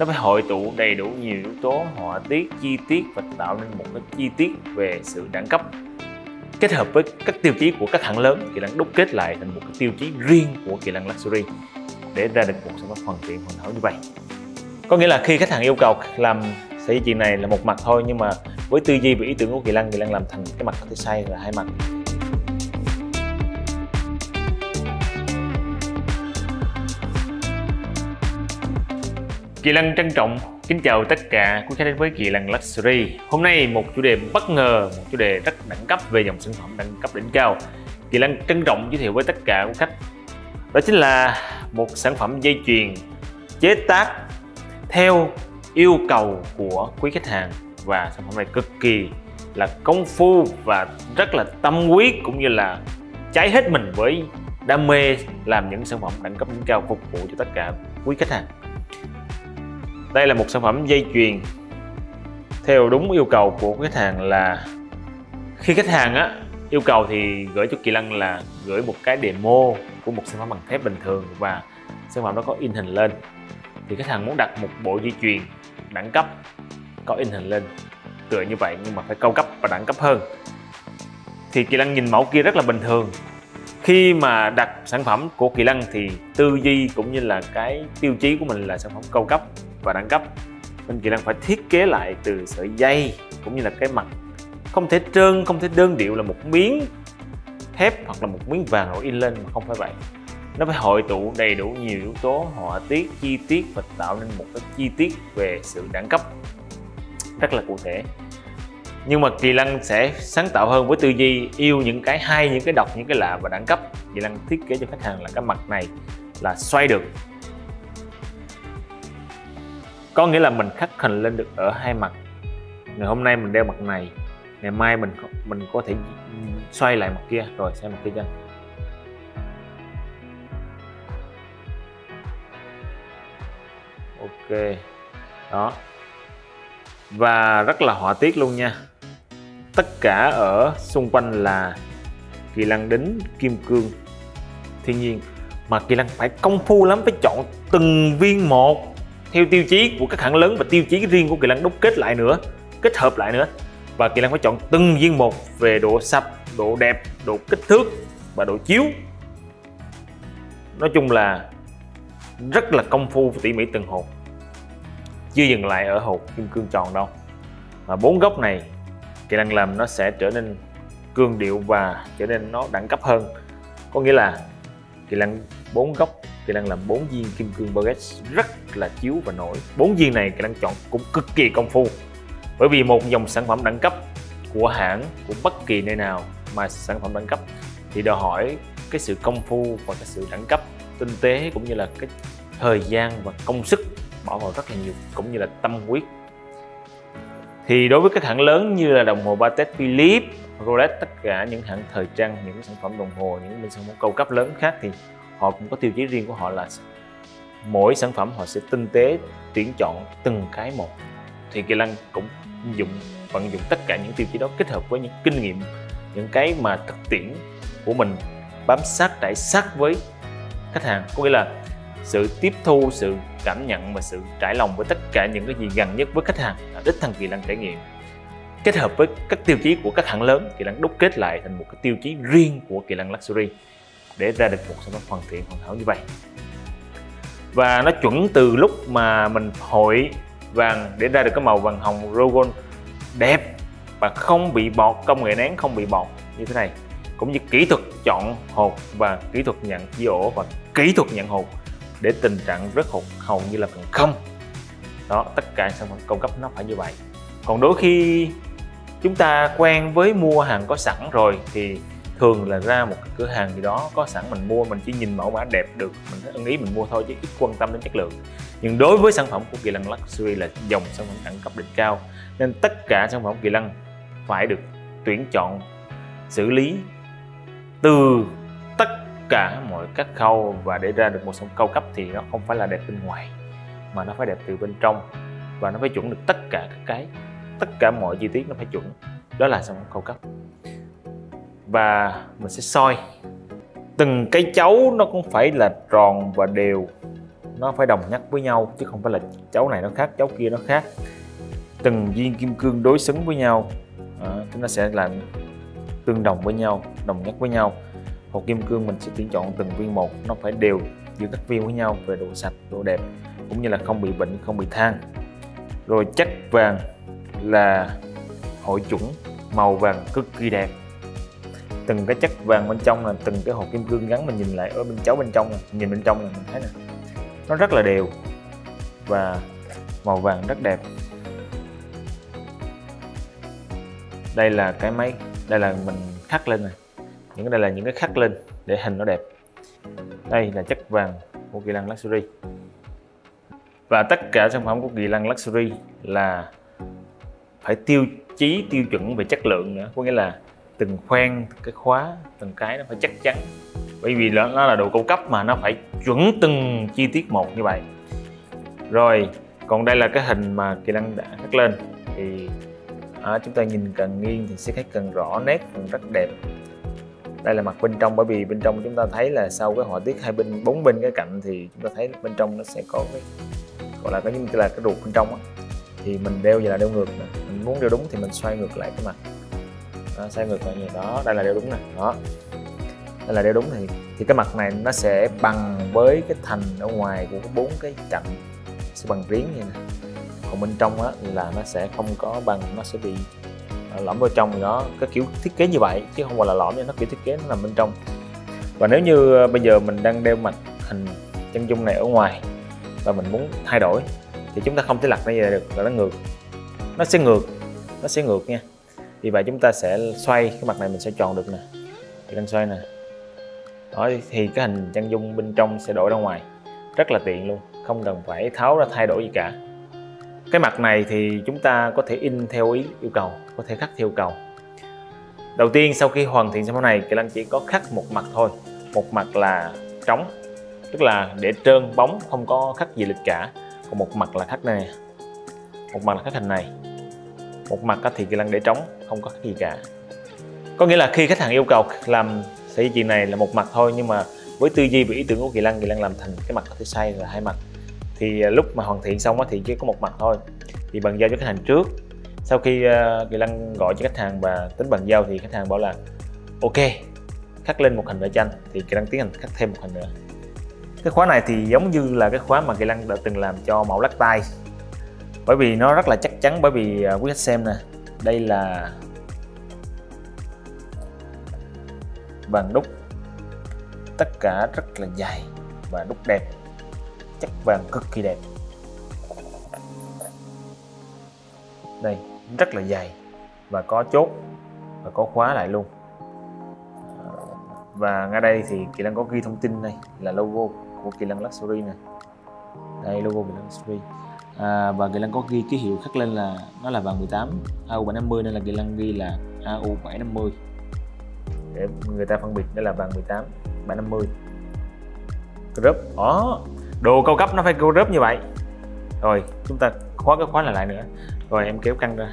nó phải hội tụ đầy đủ nhiều yếu tố, họa tiết, chi tiết và tạo nên một cái chi tiết về sự đẳng cấp. Kết hợp với các tiêu chí của các hãng lớn kỳ lân đúc kết lại thành một cái tiêu chí riêng của kỳ lân luxury để ra được một sản phẩm hoàn thiện, hoàn hảo như vậy. Có nghĩa là khi khách hàng yêu cầu làm sợi dây chuyền này là một mặt thôi, nhưng mà với tư duy và ý tưởng của kỳ lân kỳ lân làm thành cái mặt có thể sai là hai mặt. Kỳ Lân trân trọng kính chào tất cả quý khách đến với Kỳ Lân Luxury. Hôm nay một chủ đề bất ngờ, một chủ đề rất đẳng cấp về dòng sản phẩm đẳng cấp đỉnh cao. Kỳ Lân trân trọng giới thiệu với tất cả quý khách đó chính là một sản phẩm dây chuyền chế tác theo yêu cầu của quý khách hàng và sản phẩm này cực kỳ là công phu và rất là tâm huyết cũng như là cháy hết mình với đam mê làm những sản phẩm đẳng cấp đỉnh cao phục vụ cho tất cả quý khách hàng đây là một sản phẩm dây chuyền. Theo đúng yêu cầu của khách hàng là khi khách hàng á, yêu cầu thì gửi cho Kỳ Lân là gửi một cái demo của một sản phẩm bằng thép bình thường và sản phẩm đó có in hình lên. Thì khách hàng muốn đặt một bộ dây chuyền đẳng cấp có in hình lên, tựa như vậy nhưng mà phải cao cấp và đẳng cấp hơn. Thì Kỳ Lân nhìn mẫu kia rất là bình thường. Khi mà đặt sản phẩm của Kỳ Lân thì tư duy cũng như là cái tiêu chí của mình là sản phẩm cao cấp và đẳng cấp. Nên kỹ năng phải thiết kế lại từ sợi dây cũng như là cái mặt. Không thể trơn, không thể đơn điệu là một miếng thép hoặc là một miếng vàng rồi in lên mà không phải vậy. Nó phải hội tụ đầy đủ nhiều yếu tố, họa tiết, chi tiết và tạo nên một cái chi tiết về sự đẳng cấp. Rất là cụ thể. Nhưng mà kỳ lăng sẽ sáng tạo hơn với tư duy, yêu những cái hay, những cái độc, những cái lạ và đẳng cấp. Kỳ lăng thiết kế cho khách hàng là cái mặt này là xoay được có nghĩa là mình khắc hình lên được ở hai mặt. Ngày hôm nay mình đeo mặt này, ngày mai mình mình có thể xoay lại mặt kia, rồi xem mặt kia chân ok, đó. Và rất là họa tiết luôn nha. Tất cả ở xung quanh là kỳ lân đính, kim cương. Thiên nhiên, mà kỳ lân phải công phu lắm, phải chọn từng viên một theo tiêu chí của các hãng lớn và tiêu chí riêng của kỳ lân đúc kết lại nữa, kết hợp lại nữa. Và kỳ lân phải chọn từng viên một về độ sạch, độ đẹp, độ kích thước và độ chiếu. Nói chung là rất là công phu và tỉ mỉ từng hộp. Chưa dừng lại ở hộp kim cương tròn đâu. Mà bốn góc này, kỳ lân làm nó sẽ trở nên cương điệu và trở nên nó đẳng cấp hơn. Có nghĩa là kỳ lân bốn góc kỳ lân làm bốn viên kim cương baguette rất là chiếu và nổi. Bốn viên này kỳ lân chọn cũng cực kỳ công phu. Bởi vì một dòng sản phẩm đẳng cấp của hãng của bất kỳ nơi nào mà sản phẩm đẳng cấp thì đòi hỏi cái sự công phu và cái sự đẳng cấp tinh tế cũng như là cái thời gian và công sức bỏ vào rất là nhiều cũng như là tâm huyết. Thì đối với các hãng lớn như là đồng hồ Patek Philippe, Rolex, tất cả những hãng thời trang, những sản phẩm đồng hồ, những bên sản phẩm cao cấp lớn khác thì họ cũng có tiêu chí riêng của họ là mỗi sản phẩm họ sẽ tinh tế tuyển chọn từng cái một. Thì Kỳ Lân cũng dụng vận dụng tất cả những tiêu chí đó kết hợp với những kinh nghiệm, những cái mà thực tiễn của mình, bám sát, trải sát với khách hàng. Có nghĩa là sự tiếp thu, sự cảm nhận và sự trải lòng với tất cả những cái gì gần nhất với khách hàng là đích thân kỳ lân trải nghiệm kết hợp với các tiêu chí của các hãng lớn kỳ lân đúc kết lại thành một cái tiêu chí riêng của kỳ lân luxury để ra được một sản phẩm hoàn thiện, hoàn hảo như vậy. Và nó chuẩn từ lúc mà mình hội vàng để ra được cái màu vàng hồng rogon đẹp và không bị bọt, công nghệ nén không bị bọt như thế này, cũng như kỹ thuật chọn hột và kỹ thuật nhận chi ổ và kỹ thuật nhận hột để tình trạng rớt hột hầu như là bằng không. Đó, tất cả sản phẩm cung cấp nó phải như vậy. Còn đôi khi chúng ta quen với mua hàng có sẵn rồi thì thường là ra một cái cửa hàng gì đó có sẵn mình mua, mình chỉ nhìn mẫu mã đẹp được, mình thấy ưng ý mình mua thôi chứ ít quan tâm đến chất lượng. Nhưng đối với sản phẩm của Kỳ Lân Luxury là dòng sản phẩm đẳng cấp đỉnh cao, nên tất cả sản phẩm Kỳ Lân phải được tuyển chọn, xử lý từ tất cả mọi các khâu và để ra được một sản phẩm cao cấp thì nó không phải là đẹp bên ngoài, mà nó phải đẹp từ bên trong và nó phải chuẩn được tất cả các cái tất cả mọi chi tiết nó phải chuẩn. Đó là sản phẩm cao cấp. Và mình sẽ soi. Từng cái chấu nó cũng phải là tròn và đều. Nó phải đồng nhất với nhau chứ không phải là cháu này nó khác cháu kia nó khác. Từng viên kim cương đối xứng với nhau. À, chúng ta sẽ làm tương đồng với nhau đồng nhất với nhau. Hột kim cương mình sẽ tuyển chọn từng viên một nó phải đều giữa các viên với nhau về độ sạch độ đẹp cũng như là không bị bệnh không bị than. Rồi chất vàng là hội chủng màu vàng cực kỳ đẹp. Từng cái chất vàng bên trong là từng cái hộp kim cương gắn mình nhìn lại ở bên cháu bên trong này. nhìn bên trong là mình thấy nè, nó rất là đều và màu vàng rất đẹp. Đây là cái máy, đây là mình khắc lên này. Những cái, đây là những cái khắc lên để hình nó đẹp. Đây là chất vàng của kỳ lăng luxury. Và tất cả sản phẩm của kỳ lăng luxury là phải tiêu chí tiêu chuẩn về chất lượng nữa. Có nghĩa là từng khoen cái khóa từng cái nó phải chắc chắn. Bởi vì nó, nó là đồ cao cấp mà nó phải chuẩn từng chi tiết một như vậy. Rồi còn đây là cái hình mà kỳ lân đã khắc lên. Thì à, chúng ta nhìn cần nghiêng thì sẽ thấy cần rõ nét cần rất đẹp. Đây là mặt bên trong bởi vì bên trong chúng ta thấy là sau cái họa tiết hai bên bốn bên cái cạnh thì chúng ta thấy bên trong nó sẽ có cái gọi là cái như là cái ruột bên trong á. Thì mình đeo vậy là đeo ngược nữa mình muốn đeo đúng thì mình xoay ngược lại cái mặt. Đó, xoay ngược lại như đó đây là đeo đúng nè đó. Đây là đeo đúng thì thì cái mặt này nó sẽ bằng với cái thành ở ngoài của bốn cái cạnh sẽ bằng riếng như này còn bên trong á là nó sẽ không có bằng nó sẽ bị à, lõm vào trong đó cái kiểu thiết kế như vậy chứ không phải là lõm như nó kiểu thiết kế nó nằm bên trong. Và nếu như à, bây giờ mình đang đeo mặt hình chân dung này ở ngoài và mình muốn thay đổi thì chúng ta không thể lật nó về được là nó ngược nó sẽ ngược, nó sẽ ngược nha. Vì vậy chúng ta sẽ xoay, cái mặt này mình sẽ chọn được nè. Thì lên xoay nè. Đó, thì cái hình chân dung bên trong sẽ đổi ra ngoài. Rất là tiện luôn, không cần phải tháo ra thay đổi gì cả. Cái mặt này thì chúng ta có thể in theo ý yêu cầu, có thể khắc theo yêu cầu. Đầu tiên, sau khi hoàn thiện sản phẩm này, kỳ lân chỉ có khắc một mặt thôi. Một mặt là trống, tức là để trơn bóng, không có khắc gì lịch cả. Còn một mặt là khắc này một mặt là khắc hình này một mặt thì kỳ lân để trống không có gì cả. Có nghĩa là khi khách hàng yêu cầu làm sợi dây chuyền này là một mặt thôi, nhưng mà với tư duy và ý tưởng của kỳ lân kỳ lân làm thành cái mặt có thể xoay là hai mặt. Thì à, lúc mà hoàn thiện xong thì chỉ có một mặt thôi. Thì bàn giao cho khách hàng trước. Sau khi à, kỳ lân gọi cho khách hàng và tính bàn giao thì khách hàng bảo là, ok, khắc lên một hình vẽ tranh. Thì kỳ lân tiến hành khắc thêm một hình nữa. Cái khóa này thì giống như là cái khóa mà kỳ lân đã từng làm cho mẫu lắc tay bởi vì nó rất là chắc chắn, bởi vì à, quý khách xem nè, đây là vàng đúc tất cả rất là dài và đúc đẹp, chắc vàng cực kỳ đẹp. Đây, rất là dày và có chốt và có khóa lại luôn. Và ngay đây thì kỳ lân có ghi thông tin này là logo của kỳ lân luxury này đây, logo kỳ lân luxury à, và kỳ lân có ghi ký hiệu khắc lên là nó là vàng 18 AU 750 nên là kỳ lân ghi là AU 750 để người ta phân biệt đó là vàng 18 750 group đó đồ cao cấp nó phải group như vậy. Rồi chúng ta khóa cái khóa này lại nữa. Rồi em kéo căng ra.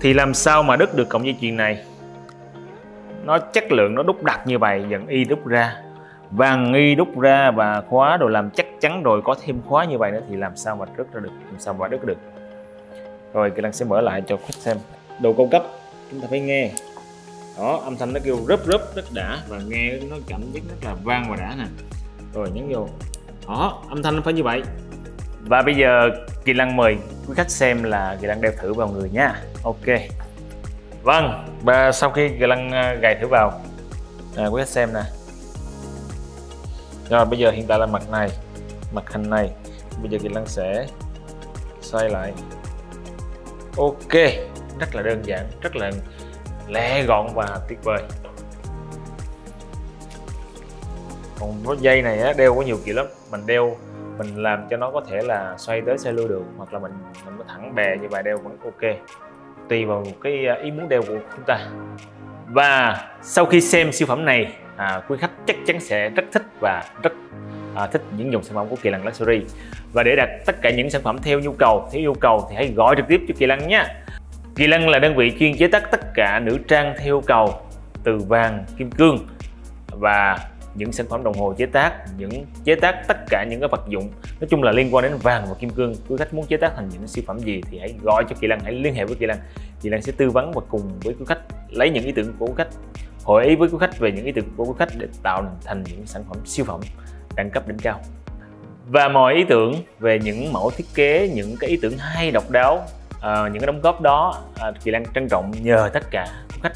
Thì làm sao mà đứt được cọng dây chuyền này? Nó chất lượng nó đúc đặc như vậy dẫn y đúc ra. Vàng y đúc ra và khóa đồ làm chắc chắn rồi có thêm khóa như vậy nữa thì làm sao mà đứt ra được làm sao mà đứt được rồi kỹ năng sẽ mở lại cho khách xem. Đồ cao cấp chúng ta phải nghe. Đó âm thanh nó kêu rớp rớp rất đã và nghe nó cảm giác rất là vang và đã nè. Rồi nhấn vô. Đó âm thanh nó phải như vậy. Và bây giờ kỳ Lăng mời quý khách xem là kỳ Lăng đeo thử vào người nha. Ok. Vâng và sau khi kỳ Lăng à, gài thử vào à, quý khách xem nè. Rồi bây giờ hiện tại là mặt này mặt hình này. Bây giờ kỳ lân sẽ xoay lại. Ok rất là đơn giản rất là lẹ gọn và tuyệt vời. Còn cái dây này á, đeo có nhiều kiểu lắm. Mình đeo mình làm cho nó có thể là xoay tới xoay lưu được hoặc là mình mình có thẳng bè như vậy đeo vẫn ok. Tùy vào cái à, ý muốn đeo của chúng ta. Và sau khi xem siêu phẩm này à, quý khách chắc chắn sẽ rất thích và rất à, thích những dòng sản phẩm của Kỳ Lân Luxury. Và để đặt tất cả những sản phẩm theo nhu cầu theo yêu cầu thì hãy gọi trực tiếp cho Kỳ Lân nhé Kỳ Lân là đơn vị chuyên chế tác tất cả nữ trang theo yêu cầu từ vàng kim cương và những sản phẩm đồng hồ chế tác những chế tác tất cả những cái vật dụng. Nói chung là liên quan đến vàng và kim cương quý khách muốn chế tác thành những siêu phẩm gì thì hãy gọi cho kỳ lân hãy liên hệ với kỳ lân. Kỳ lân sẽ tư vấn và cùng với quý khách lấy những ý tưởng của quý khách hội ý với quý khách về những ý tưởng của quý khách để tạo thành những sản phẩm siêu phẩm đẳng cấp đỉnh cao. Và mọi ý tưởng về những mẫu thiết kế những cái ý tưởng hay độc đáo à, những cái đóng góp đó à, kỳ lăng trân trọng nhờ tất cả khách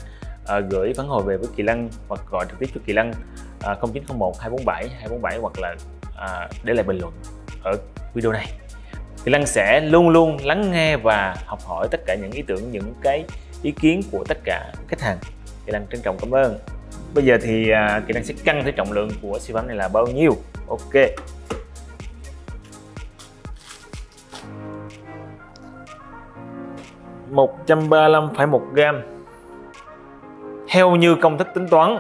à, gửi phản hồi về với kỳ lăng hoặc gọi trực tiếp cho kỳ lăng à, 0901 247 247 hoặc là à, để lại bình luận ở video này. Kỳ lăng sẽ luôn luôn lắng nghe và học hỏi tất cả những ý tưởng những cái ý kiến của tất cả khách hàng. Kỳ lăng trân trọng cảm ơn. Bây giờ thì à, kỳ lăng sẽ cân cái trọng lượng của siêu phẩm này là bao nhiêu? Ok. 135,1 gram theo như công thức tính toán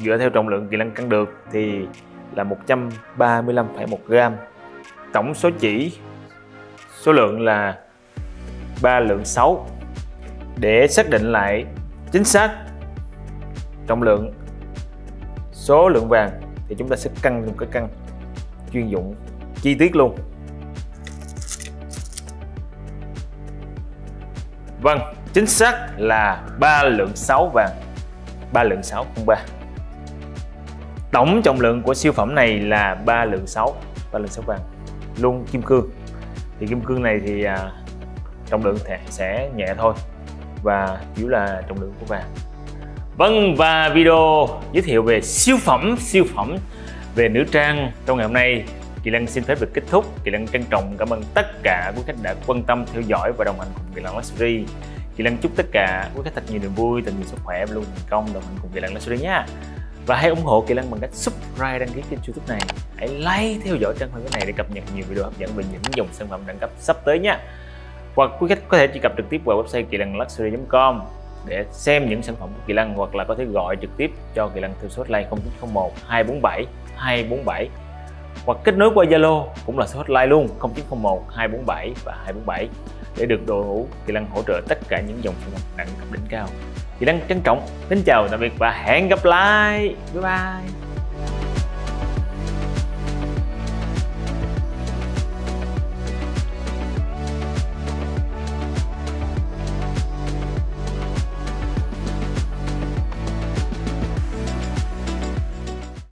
dựa theo trọng lượng kỳ lân cân được thì là 135,1 gram tổng số chỉ số lượng là 3 lượng 6 để xác định lại chính xác trọng lượng số lượng vàng thì chúng ta sẽ cân một cái cân chuyên dụng chi tiết luôn. Vâng, chính xác là 3 lượng 6 vàng. 3 lượng 6 03 Tổng trọng lượng của siêu phẩm này là 3 lượng 6 3 lượng 6 vàng. Luôn kim cương. Thì kim cương này thì à, trọng lượng sẽ nhẹ thôi Và chủ là trọng lượng của vàng. Vâng và video giới thiệu về siêu phẩm siêu phẩm về nữ trang trong ngày hôm nay Kỳ Lân xin phép được kết thúc. Kỳ Lân trân trọng cảm ơn tất cả quý khách đã quan tâm theo dõi và đồng hành cùng Kỳ Lân Luxury. Kỳ Lân chúc tất cả quý khách thật nhiều niềm vui, thật nhiều sức khỏe và luôn thành công đồng hành cùng Kỳ Lân Luxury nha. Và hãy ủng hộ Kỳ Lân bằng cách subscribe đăng ký kênh YouTube này. Hãy like theo dõi trang fanpage này để cập nhật nhiều video hấp dẫn về những dòng sản phẩm đẳng cấp sắp tới nha. Hoặc quý khách có thể truy cập trực tiếp vào website kỳ lân luxury.com để xem những sản phẩm của Kỳ Lân hoặc là có thể gọi trực tiếp cho Kỳ Lân theo số hotline 0901 247 247 hoặc kết nối qua Zalo cũng là số hotline luôn 0901 247 và 247 để được đội ngũ kỹ năng hỗ trợ tất cả những dòng sản phẩm đẳng cấp đỉnh cao. Kỹ năng trân trọng, kính chào tạm biệt và hẹn gặp lại. Bye bye.